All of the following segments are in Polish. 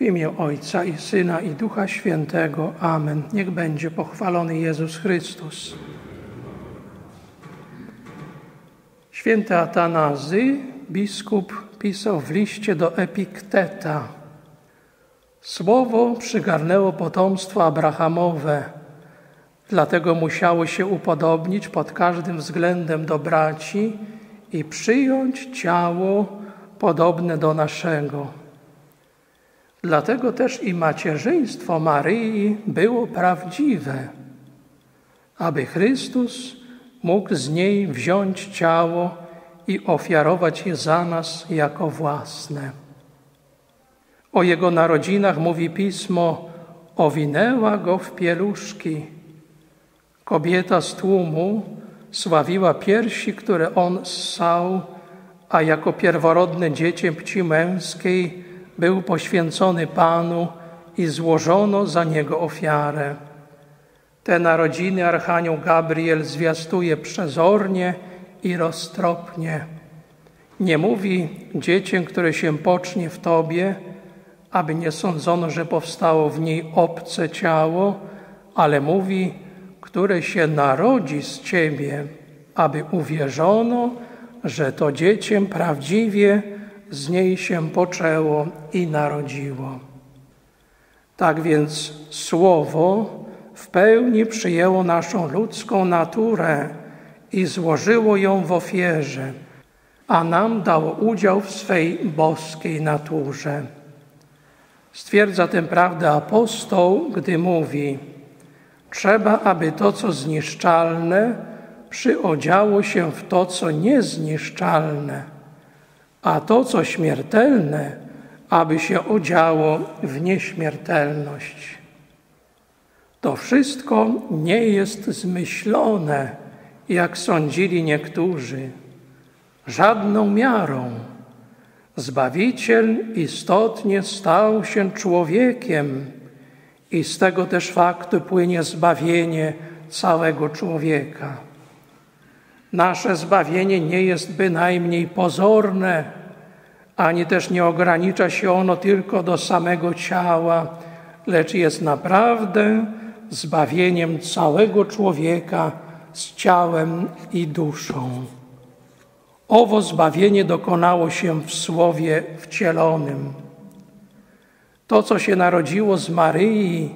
W imię Ojca i Syna i Ducha Świętego. Amen. Niech będzie pochwalony Jezus Chrystus. Święty Atanazy, biskup, pisał w liście do Epikteta. Słowo przygarnęło potomstwo Abrahamowe, dlatego musiało się upodobnić pod każdym względem do braci i przyjąć ciało podobne do naszego. Dlatego też i macierzyństwo Maryi było prawdziwe, aby Chrystus mógł z niej wziąć ciało i ofiarować je za nas jako własne. O jego narodzinach mówi pismo: Owinęła go w pieluszki. Kobieta z tłumu sławiła piersi, które on ssał, a jako pierworodne dziecię pci męskiej był poświęcony Panu i złożono za niego ofiarę. Te narodziny Archanioł Gabriel zwiastuje przezornie i roztropnie. Nie mówi dziecię, które się pocznie w Tobie, aby nie sądzono, że powstało w niej obce ciało, ale mówi, które się narodzi z Ciebie, aby uwierzono, że to dzieciem prawdziwie z niej się poczęło i narodziło. Tak więc Słowo w pełni przyjęło naszą ludzką naturę i złożyło ją w ofierze, a nam dało udział w swej boskiej naturze. Stwierdza tę prawdę apostoł, gdy mówi: Trzeba, aby to, co zniszczalne, przyodziało się w to, co niezniszczalne, a to, co śmiertelne, aby się odziało w nieśmiertelność. To wszystko nie jest zmyślone, jak sądzili niektórzy, żadną miarą. Zbawiciel istotnie stał się człowiekiem i z tego też faktu płynie zbawienie całego człowieka. Nasze zbawienie nie jest bynajmniej pozorne, ani też nie ogranicza się ono tylko do samego ciała, lecz jest naprawdę zbawieniem całego człowieka z ciałem i duszą. Owo zbawienie dokonało się w Słowie wcielonym. To, co się narodziło z Maryi,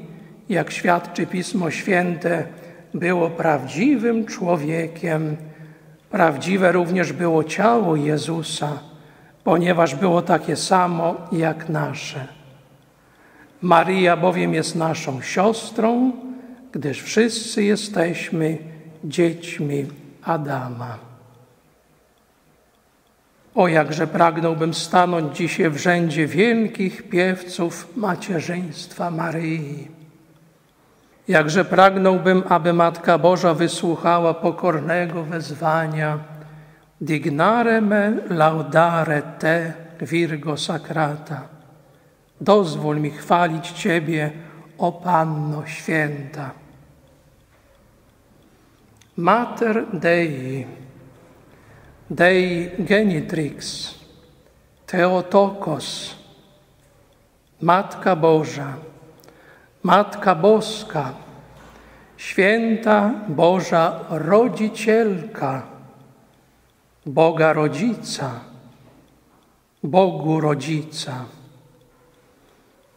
jak świadczy Pismo Święte, było prawdziwym człowiekiem. Prawdziwe również było ciało Jezusa, ponieważ było takie samo jak nasze. Maryja bowiem jest naszą siostrą, gdyż wszyscy jesteśmy dziećmi Adama. O jakże pragnąłbym stanąć dzisiaj w rzędzie wielkich piewców macierzyństwa Maryi. Jakże pragnąłbym, aby Matka Boża wysłuchała pokornego wezwania Dignare me laudare te, Virgo Sacrata. Dozwól mi chwalić Ciebie, o Panno Święta. Mater Dei, Dei Genitrix, Theotokos, Matka Boża, Matka Boska, Święta Boża Rodzicielka, Boga Rodzica, Bogu Rodzica.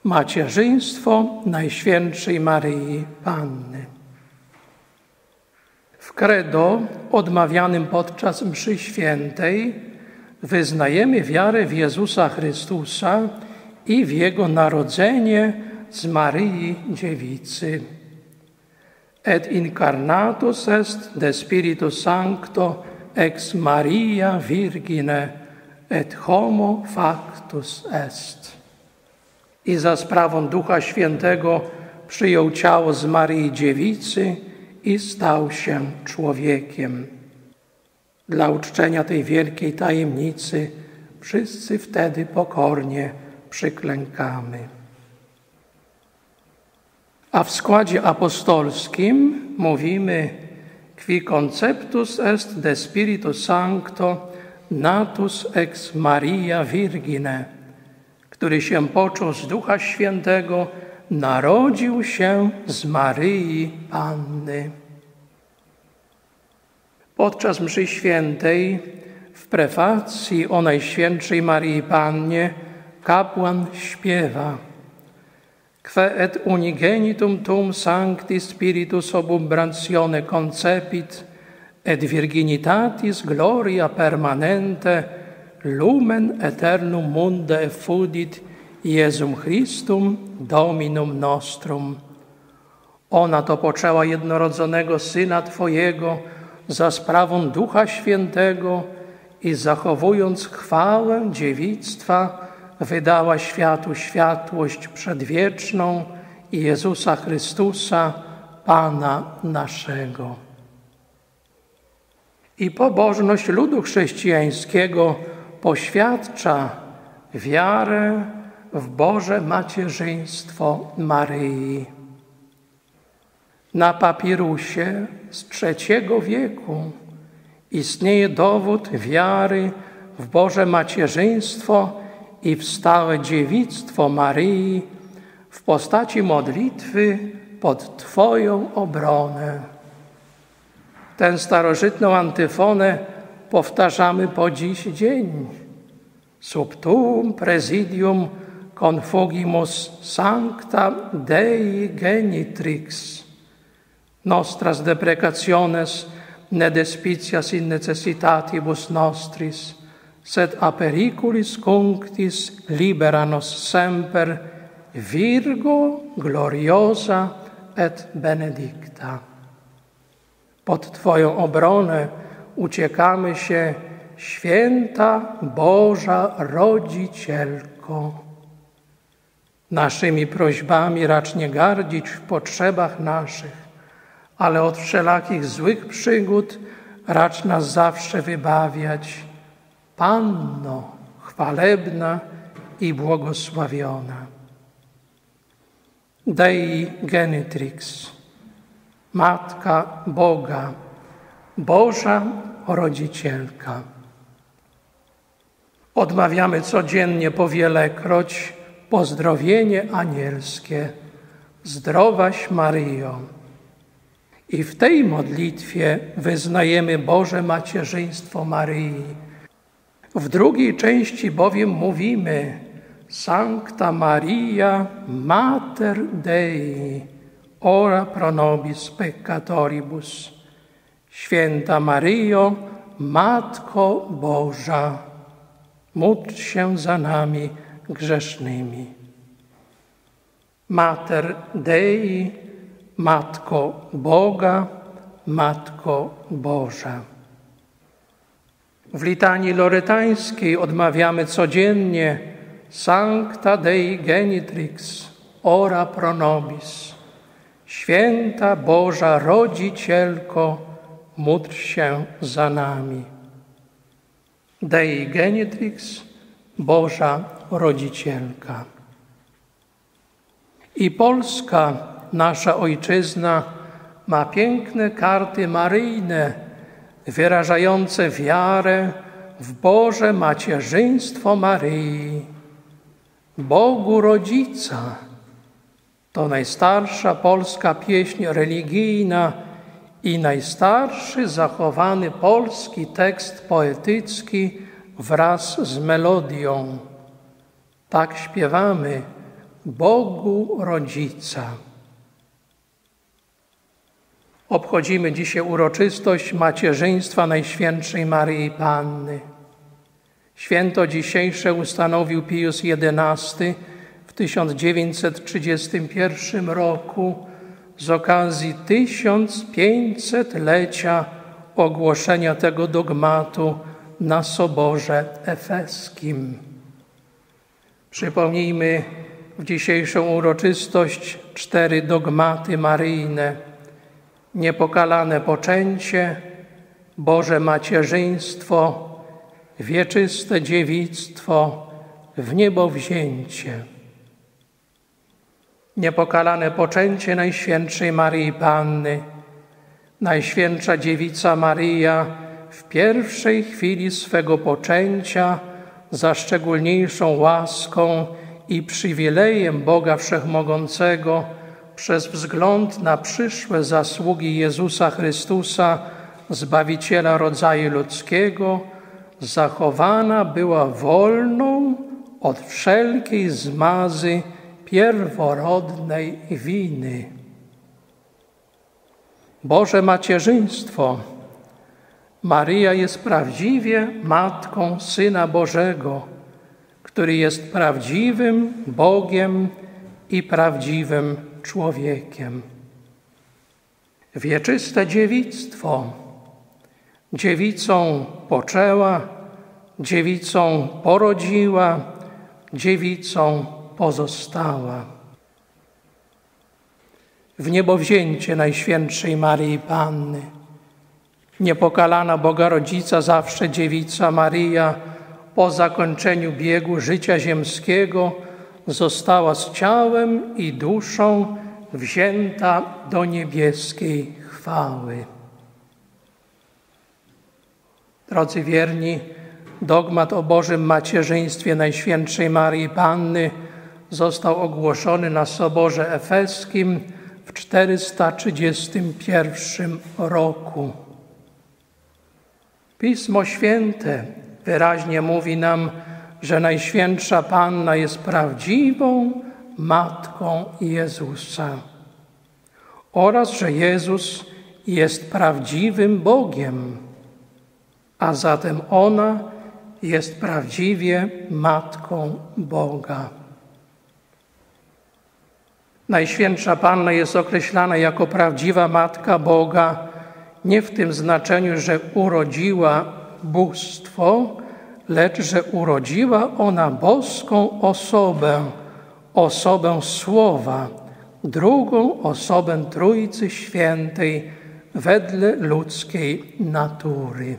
Macierzyństwo Najświętszej Maryi Panny. W credo odmawianym podczas mszy świętej wyznajemy wiarę w Jezusa Chrystusa i w Jego narodzenie z Maryi Dziewicy. Et incarnatus est de Spiritu Sancto ex Maria Virgine et homo factus est i za sprawą Ducha Świętego przyjął ciało z Maryi Dziewicy i stał się człowiekiem. Dla uczczenia tej wielkiej tajemnicy wszyscy wtedy pokornie przyklękamy. A w składzie apostolskim mówimy qui conceptus est de Spiritu Sancto natus ex Maria Virgine który się począł z Ducha Świętego, narodził się z Maryi Panny. Podczas mszy świętej w prefacji o Najświętszej Marii Pannie kapłan śpiewa Que et unigenitum tum sancti spiritus obumbratione concepit et virginitatis gloria permanente lumen eternum munde effudit Jezum Christum Dominum nostrum. Ona to poczęła jednorodzonego Syna Twojego za sprawą Ducha Świętego i zachowując chwałę dziewictwa, wydała światu światłość przedwieczną i Jezusa Chrystusa, Pana naszego. I pobożność ludu chrześcijańskiego poświadcza wiarę w Boże macierzyństwo Maryi. Na papirusie z trzeciego wieku istnieje dowód wiary w Boże macierzyństwo i w stałe dziewictwo Maryi w postaci modlitwy pod Twoją obronę. Tę starożytną antyfonę powtarzamy po dziś dzień. Subtum presidium confugimus sancta Dei genitrix. Nostras deprecationes ne despicias in necessitatibus nostris, sed a periculis cunctis libera nos semper, Virgo gloriosa et benedicta. Pod Twoją obronę uciekamy się, święta Boża Rodzicielko. Naszymi prośbami racz nie gardzić w potrzebach naszych, ale od wszelakich złych przygód racz nas zawsze wybawiać. Panno chwalebna i błogosławiona. Dei Genitrix, Matka Boga, Boża Rodzicielka. Odmawiamy codziennie po wielekroć pozdrowienie anielskie. Zdrowaś Maryjo. I w tej modlitwie wyznajemy Boże macierzyństwo Maryi. W drugiej części bowiem mówimy Sancta Maria Mater Dei, ora pro nobis peccatoribus. Święta Maryjo, Matko Boża, módl się za nami grzesznymi. Mater Dei, Matko Boga, Matko Boża. W litanii lorytańskiej odmawiamy codziennie Sancta Dei Genitrix, ora pro nobis. Święta Boża Rodzicielko, módl się za nami. Dei Genitrix, Boża Rodzicielka. I Polska, nasza ojczyzna, ma piękne karty maryjne, wyrażające wiarę w Boże macierzyństwo Maryi, Bogu Rodzica. To najstarsza polska pieśń religijna i najstarszy zachowany polski tekst poetycki wraz z melodią. Tak śpiewamy Bogu Rodzica. Obchodzimy dzisiaj uroczystość macierzyństwa Najświętszej Maryi Panny. Święto dzisiejsze ustanowił Pius XI w 1931 roku z okazji 1500-lecia ogłoszenia tego dogmatu na Soborze Efeskim. Przypomnijmy w dzisiejszą uroczystość cztery dogmaty maryjne. Niepokalane poczęcie, Boże macierzyństwo, wieczyste dziewictwo, w niebo wzięcie. Niepokalane poczęcie Najświętszej Maryi Panny, Najświętsza Dziewica Maryja w pierwszej chwili swego poczęcia za szczególniejszą łaską i przywilejem Boga Wszechmogącego przez wzgląd na przyszłe zasługi Jezusa Chrystusa, Zbawiciela rodzaju ludzkiego, zachowana była wolną od wszelkiej zmazy pierworodnej winy. Boże macierzyństwo, Maryja jest prawdziwie matką Syna Bożego, który jest prawdziwym Bogiem i prawdziwym człowiekiem. Wieczyste dziewictwo dziewicą poczęła, dziewicą porodziła, dziewicą pozostała. W niebowzięcie Najświętszej Maryi Panny, niepokalana Boga Rodzica, zawsze dziewica Maryja, po zakończeniu biegu życia ziemskiego, została z ciałem i duszą wzięta do niebieskiej chwały. Drodzy wierni, dogmat o Bożym macierzyństwie Najświętszej Marii Panny został ogłoszony na Soborze Efeskim w 431 roku. Pismo Święte wyraźnie mówi nam, że Najświętsza Panna jest prawdziwą Matką Jezusa oraz że Jezus jest prawdziwym Bogiem, a zatem ona jest prawdziwie Matką Boga. Najświętsza Panna jest określana jako prawdziwa Matka Boga nie w tym znaczeniu, że urodziła bóstwo, lecz że urodziła ona boską osobę, osobę Słowa, drugą osobę Trójcy Świętej wedle ludzkiej natury.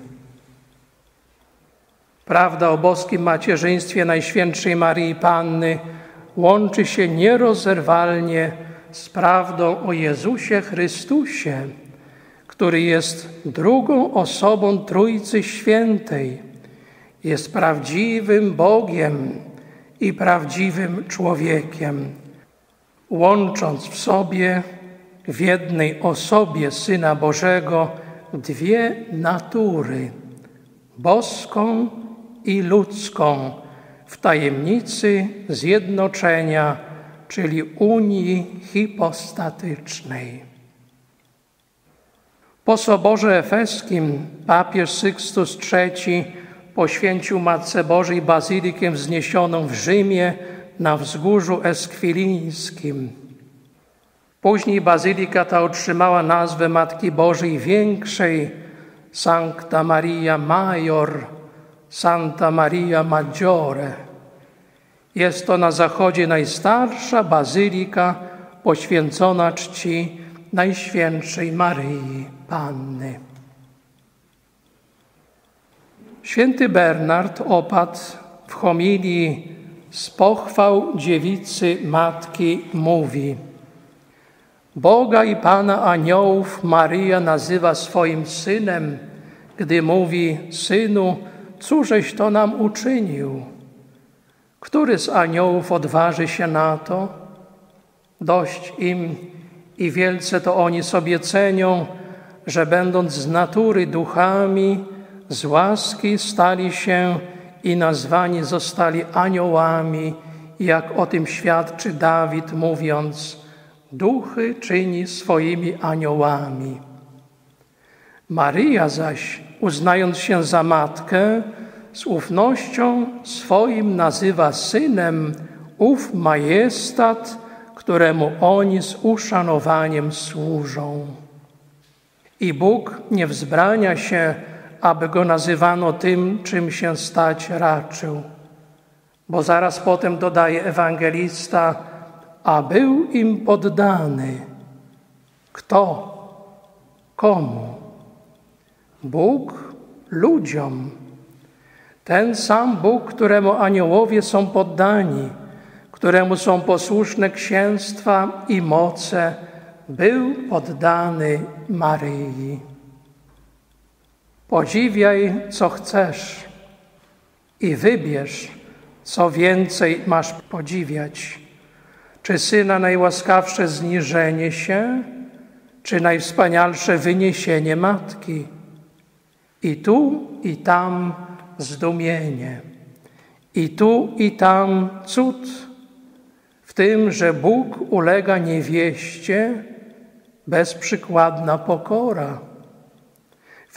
Prawda o boskim macierzyństwie Najświętszej Marii Panny łączy się nierozerwalnie z prawdą o Jezusie Chrystusie, który jest drugą osobą Trójcy Świętej, jest prawdziwym Bogiem i prawdziwym człowiekiem, łącząc w sobie w jednej osobie Syna Bożego dwie natury boską i ludzką w tajemnicy zjednoczenia, czyli unii hipostatycznej. Po Soborze Efeskim papież Sykstus III poświęcił Matce Bożej bazylikę wzniesioną w Rzymie na wzgórzu Eskwilińskim. Później bazylika ta otrzymała nazwę Matki Bożej Większej, Sancta Maria Major, Santa Maria Maggiore. Jest to na zachodzie najstarsza bazylika poświęcona czci Najświętszej Maryi Panny. Święty Bernard opadł w homilii z pochwał dziewicy matki mówi Boga i Pana aniołów Maryja nazywa swoim synem, gdy mówi Synu, cóżeś to nam uczynił? Który z aniołów odważy się na to? Dość im i wielce to oni sobie cenią, że będąc z natury duchami, z łaski stali się i nazwani zostali aniołami, jak o tym świadczy Dawid, mówiąc: Duchy czyni swoimi aniołami. Maryja zaś, uznając się za matkę, z ufnością swoim nazywa synem ów majestat, któremu oni z uszanowaniem służą. I Bóg nie wzbrania się, aby go nazywano tym, czym się stać raczył. Bo zaraz potem dodaje ewangelista, a był im poddany. Kto? Komu? Bóg ludziom. Ten sam Bóg, któremu aniołowie są poddani, któremu są posłuszne księstwa i moce, był poddany Maryi. Podziwiaj, co chcesz i wybierz, Co więcej masz podziwiać? Czy syna najłaskawsze zniżenie się, czy najwspanialsze wyniesienie matki? I tu, i tam zdumienie, i tu, i tam cud w tym, że Bóg ulega niewieście, bezprzykładna pokora,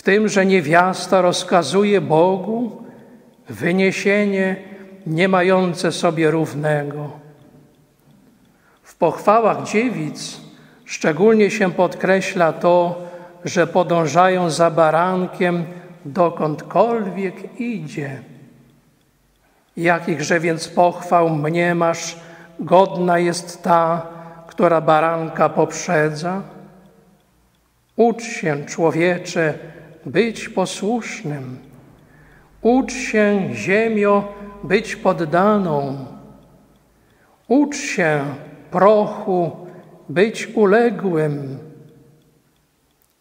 w tym, że niewiasta rozkazuje Bogu wyniesienie nie mające sobie równego. W pochwałach dziewic szczególnie się podkreśla to, że podążają za barankiem dokądkolwiek idzie. Jakichże więc pochwał mniemasz, godna jest ta, która baranka poprzedza? Ucz się, człowiecze, być posłusznym. Ucz się, ziemio, być poddaną. Ucz się, prochu, być uległym.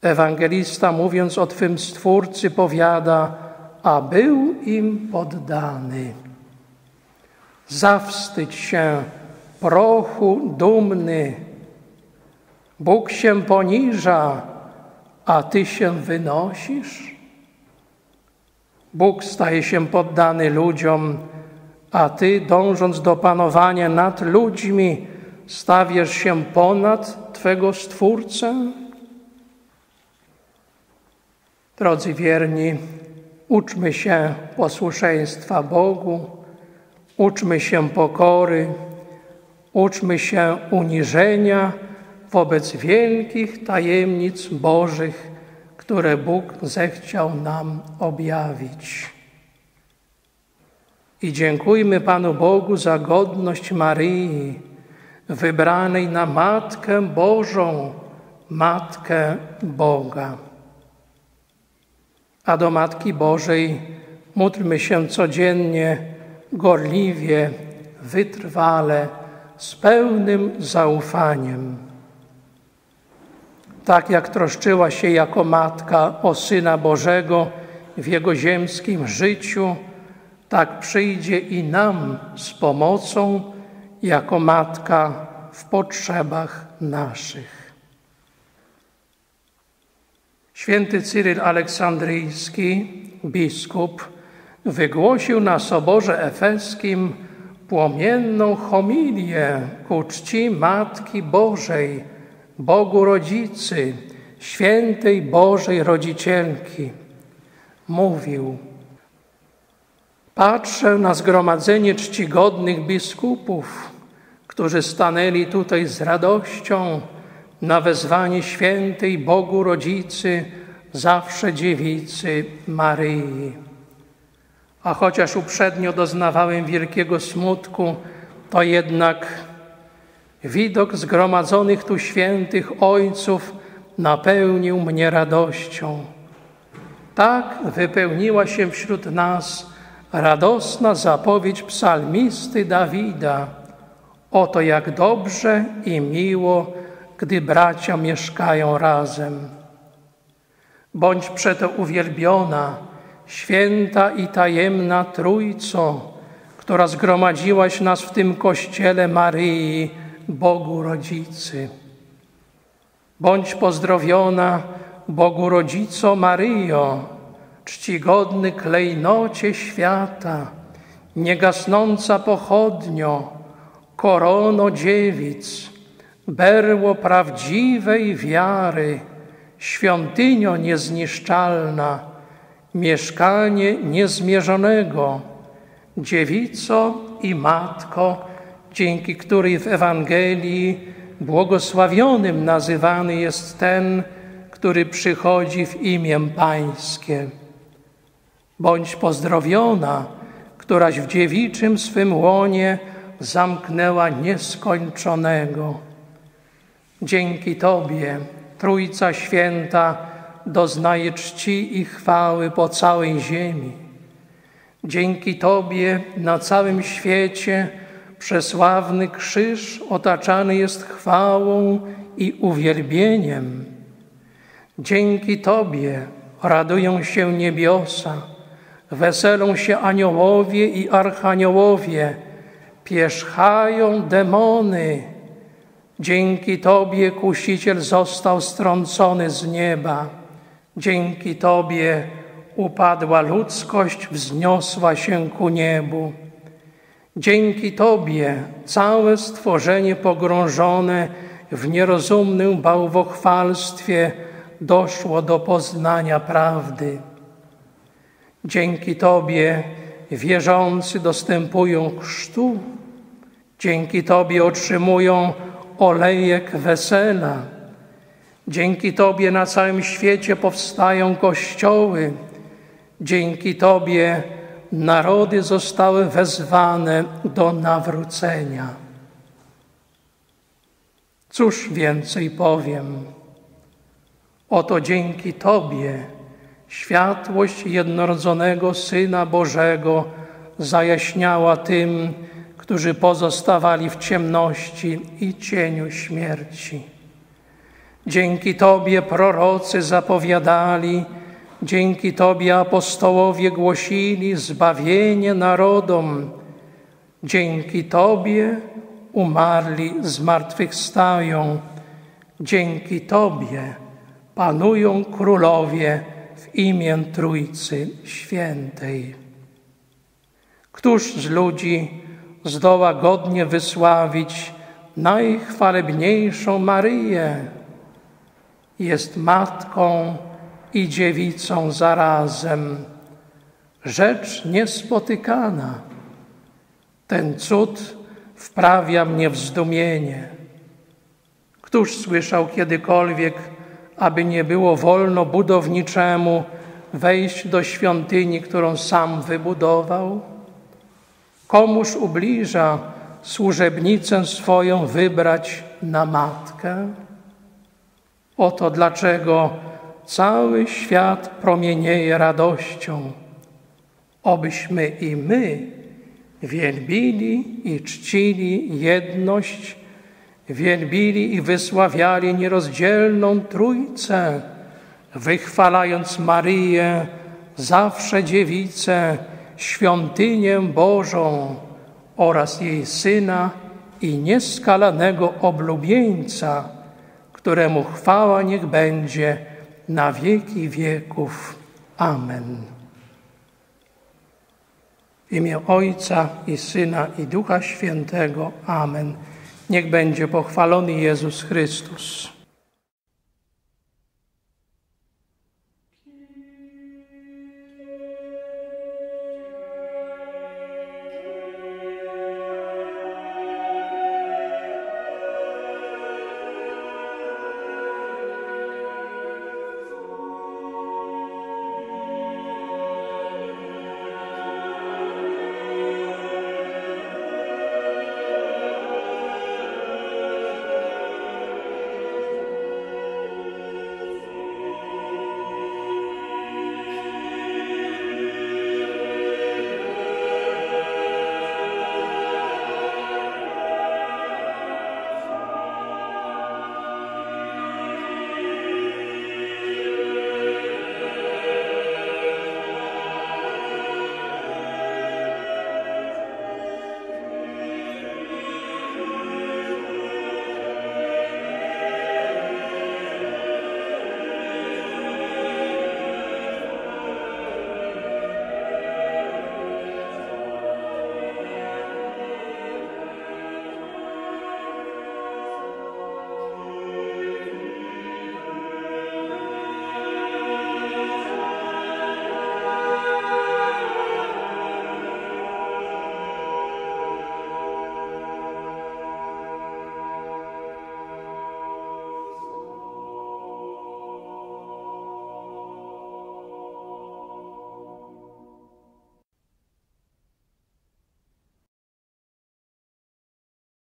Ewangelista, mówiąc o Twym Stwórcy, powiada, a był im poddany. Zawstydź się, prochu dumny. Bóg się poniża, a Ty się wynosisz? Bóg staje się poddany ludziom, a Ty, dążąc do panowania nad ludźmi, stawiasz się ponad Twego Stwórcę? Drodzy wierni, uczmy się posłuszeństwa Bogu, uczmy się pokory, uczmy się uniżenia wobec wielkich tajemnic Bożych, które Bóg zechciał nam objawić. I dziękujmy Panu Bogu za godność Maryi, wybranej na Matkę Bożą, Matkę Boga. A do Matki Bożej módlmy się codziennie, gorliwie, wytrwale, z pełnym zaufaniem. Tak jak troszczyła się jako matka o Syna Bożego w Jego ziemskim życiu, tak przyjdzie i nam z pomocą jako matka w potrzebach naszych. Święty Cyryl Aleksandryjski, biskup, wygłosił na Soborze Efeskim płomienną homilię ku czci Matki Bożej, Bogu Rodzicy, świętej Bożej Rodzicielki. Mówił, patrzę na zgromadzenie czcigodnych biskupów, którzy stanęli tutaj z radością na wezwanie świętej Bogu Rodzicy, zawsze dziewicy Maryi. A chociaż uprzednio doznawałem wielkiego smutku, to jednak widok zgromadzonych tu świętych ojców napełnił mnie radością. Tak wypełniła się wśród nas radosna zapowiedź psalmisty Dawida. Oto jak dobrze i miło, gdy bracia mieszkają razem. Bądź przeto uwielbiona, święta i tajemna Trójco, która zgromadziłaś nas w tym kościele Maryi, Bogu Rodzicy. Bądź pozdrowiona, Bogu Rodzico Maryjo, czcigodny klejnocie świata, niegasnąca pochodnio, korono dziewic, berło prawdziwej wiary, świątynio niezniszczalna, mieszkanie niezmierzonego, dziewico i matko, dzięki której w Ewangelii błogosławionym nazywany jest ten, który przychodzi w imię Pańskie. Bądź pozdrowiona, któraś w dziewiczym swym łonie zamknęła nieskończonego. Dzięki Tobie, Trójca Święta, doznaje czci i chwały po całej ziemi. Dzięki Tobie na całym świecie przesławny krzyż otaczany jest chwałą i uwielbieniem. Dzięki Tobie radują się niebiosa, weselą się aniołowie i archaniołowie, pierzchają demony. Dzięki Tobie kusiciel został strącony z nieba. Dzięki Tobie upadła ludzkość, wzniosła się ku niebu. Dzięki Tobie całe stworzenie pogrążone w nierozumnym bałwochwalstwie doszło do poznania prawdy. Dzięki Tobie wierzący dostępują chrztu, dzięki Tobie otrzymują olejek wesela. Dzięki Tobie na całym świecie powstają kościoły. Dzięki Tobie narody zostały wezwane do nawrócenia. Cóż więcej powiem? Oto dzięki Tobie światłość jednorodzonego Syna Bożego zajaśniała tym, którzy pozostawali w ciemności i cieniu śmierci. Dzięki Tobie prorocy zapowiadali, dzięki Tobie apostołowie głosili zbawienie narodom. Dzięki Tobie umarli zmartwychwstają. Dzięki Tobie panują królowie w imię Trójcy Świętej. Któż z ludzi zdoła godnie wysławić najchwalebniejszą Maryję? Jest matką i dziewicą zarazem. Rzecz niespotykana. Ten cud wprawia mnie w zdumienie. Któż słyszał kiedykolwiek, aby nie było wolno budowniczemu wejść do świątyni, którą sam wybudował? Komuż ubliża służebnicę swoją wybrać na matkę? Oto dlaczego cały świat promienieje radością, obyśmy i my wielbili i czcili jedność, wielbili i wysławiali nierozdzielną Trójcę, wychwalając Maryję, zawsze dziewicę, świątynię Bożą oraz jej Syna i nieskalanego oblubieńca, któremu chwała niech będzie na wieki wieków. Amen. W imię Ojca i Syna i Ducha Świętego. Amen. Niech będzie pochwalony Jezus Chrystus.